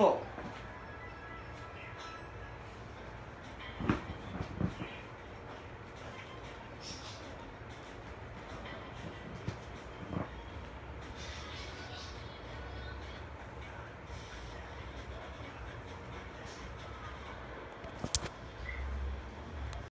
없어.